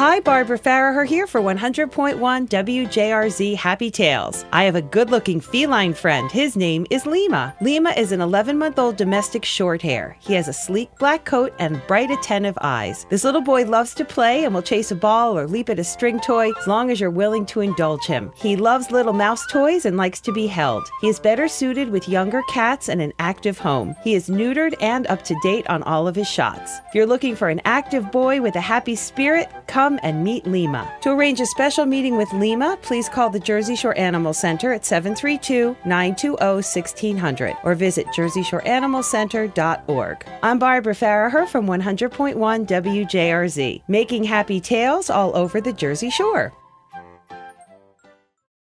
Hi, Barbara Farraher here for 100.1 WJRZ Happy Tailz. I have a good looking feline friend. His name is Lima. Lima is an 11 month old domestic short hair. He has a sleek black coat and bright, attentive eyes. This little boy loves to play and will chase a ball or leap at a string toy as long as you're willing to indulge him. He loves little mouse toys and likes to be held. He is better suited with younger cats and an active home. He is neutered and up to date on all of his shots. If you're looking for an active boy with a happy spirit, come and meet Lima. To arrange a special meeting with Lima, please call the Jersey Shore Animal Center at 732 920 1600 or visit jerseyshoreanimalcenter.org. I'm Barbara Farraher from 100.1 WJRZ, making happy tales all over the Jersey Shore.